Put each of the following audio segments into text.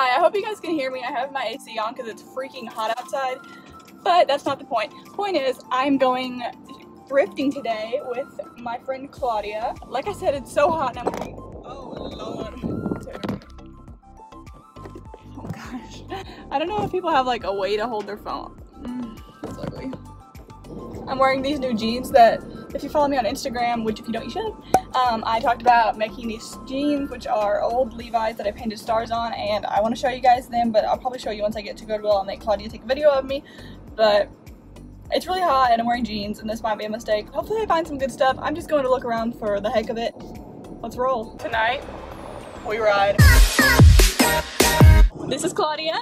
Hi, I hope you guys can hear me. I have my AC on because it's freaking hot outside, but that's not the point. Point is, I'm going thrifting today with my friend Claudia. Like I said, it's so hot and I'm oh lord. Oh gosh. I don't know if people have like a way to hold their phone. Mm, that's ugly. I'm wearing these new jeans that if you follow me on Instagram, which if you don't, you should, um, I talked about making these jeans, which are old Levi's that I painted stars on, and I want to show you guys them, but I'll probably show you once I get to Goodwill. I'll and make Claudia take a video of me, but it's really hot and I'm wearing jeans, and this might be a mistake. Hopefully I find some good stuff. I'm just going to look around for the heck of it. Let's roll. Tonight, we ride. This is Claudia.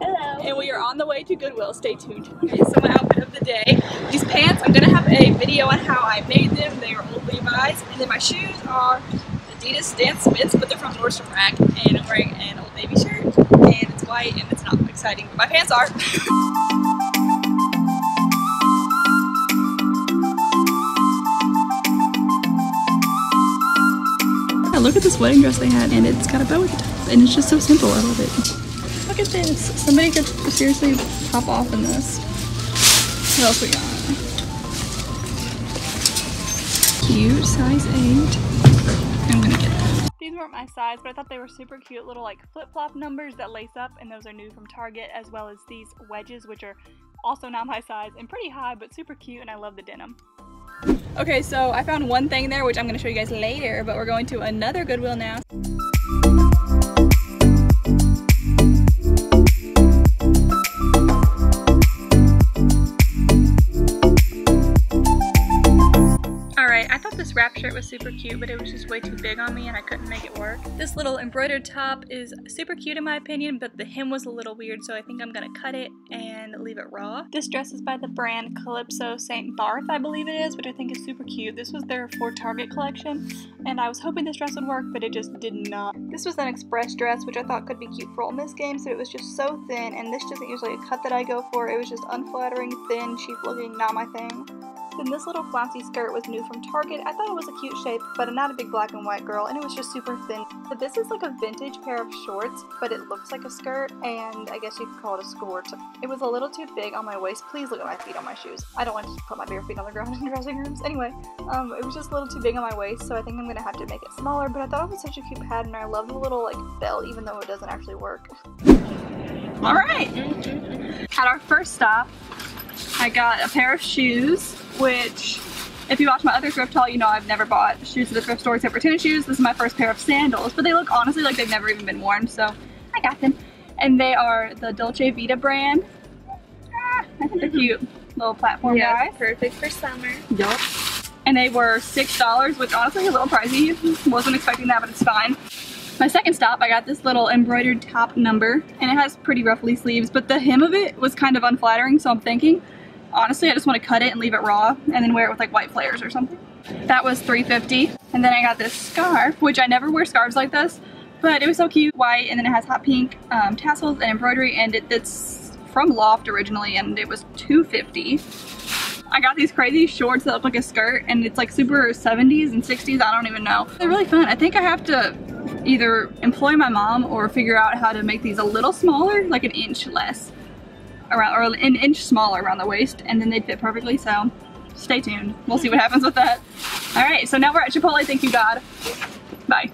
Hello. And we are on the way to Goodwill. Stay tuned. Okay, so my outfit of the day. These pants, I'm gonna have a video on how I made them. They are old Levi's. And then my shoes are Adidas Stan Smiths, but they're from Nordstrom Rack. And I'm wearing an Old Navy shirt. And it's white and it's not exciting, but my pants are. look at this wedding dress they had and it's got a bow at the top and it's just so simple. I love it. At this. Somebody could seriously pop off in this. What else we got? Cute, size 8. I'm gonna get that. These weren't my size, but I thought they were super cute little like flip-flop numbers that lace up, and those are new from Target, as well as these wedges, which are also not my size and pretty high, but super cute, and I love the denim. Okay, so I found one thing there, which I'm gonna show you guys later, but we're going to another Goodwill now. This wrap shirt was super cute, but it was just way too big on me and I couldn't make it work. This little embroidered top is super cute in my opinion, but the hem was a little weird, so I think I'm gonna cut it and leave it raw. This dress is by the brand Calypso St. Barth, I believe it is, which I think is super cute. This was their for Target collection, and I was hoping this dress would work, but it just did not. This was an express dress, which I thought could be cute for Ole Miss games, but it was just so thin, and this isn't usually a cut that I go for. It was just unflattering, thin, cheap looking, not my thing. Then this little flouncy skirt was new from Target. I thought it was a cute shape, but I'm not a big black and white girl, and it was just super thin. But this is like a vintage pair of shorts, but it looks like a skirt, and I guess you could call it a skirt. It was a little too big on my waist. Please look at my feet on my shoes. I don't want to put my bare feet on the ground in dressing rooms. Anyway, um, it was just a little too big on my waist, so I think I'm gonna have to make it smaller, but I thought it was such a cute pattern. I love the little like belt, even though it doesn't actually work. All right, at our first stop, I got a pair of shoes which if you watch my other thrift haul, you know I've never bought shoes at the thrift store except for tennis shoes. This is my first pair of sandals, but they look honestly like they've never even been worn, so I got them. And they are the Dolce Vita brand. Ah, I think they're cute. Little platform yeah, guys. perfect for summer. Yup. And they were $6, which honestly a little pricey. Wasn't expecting that, but it's fine. My second stop, I got this little embroidered top number, and it has pretty roughly sleeves, but the hem of it was kind of unflattering, so I'm thinking honestly I just want to cut it and leave it raw and then wear it with like white flares or something. That was 350 and then I got this scarf which I never wear scarves like this but it was so cute white and then it has hot pink um, tassels and embroidery and it, it's from Loft originally and it was 250 I got these crazy shorts that look like a skirt and it's like super 70s and 60s I don't even know. They're really fun. I think I have to either employ my mom or figure out how to make these a little smaller like an inch less around or an inch smaller around the waist and then they'd fit perfectly so stay tuned. We'll see what happens with that. All right so now we're at chipotle. Thank you god. Bye